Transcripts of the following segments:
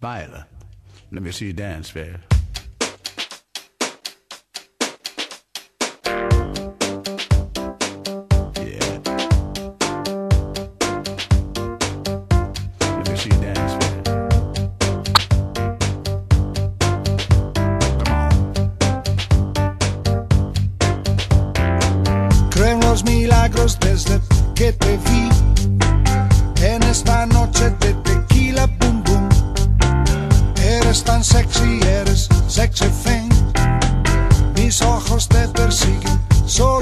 Violet, Let me see you dance, baby. milagros desde que te vi en esta noche eres tan sexy, eres sexy thing. Mis ojos te persiguen, solo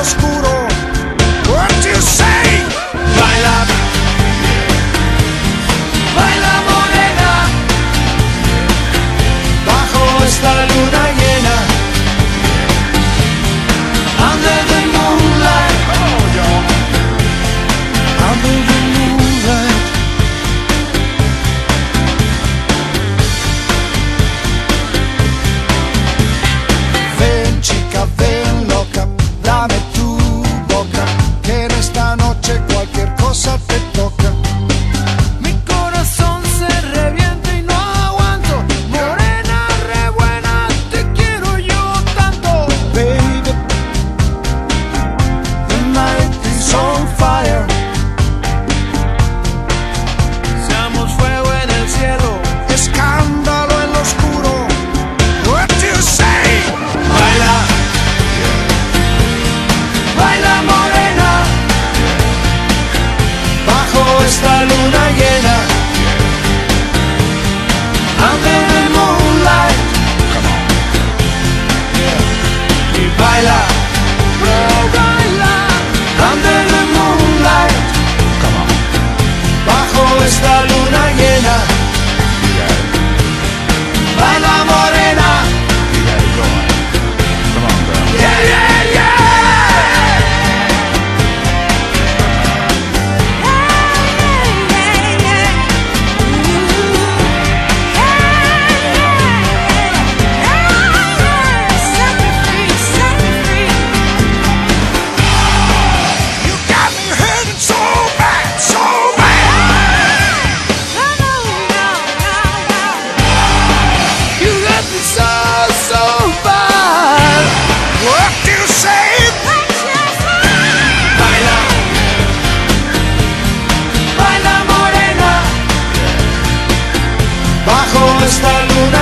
oscuro. esta luna está no